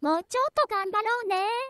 もうちょっと頑張ろうね。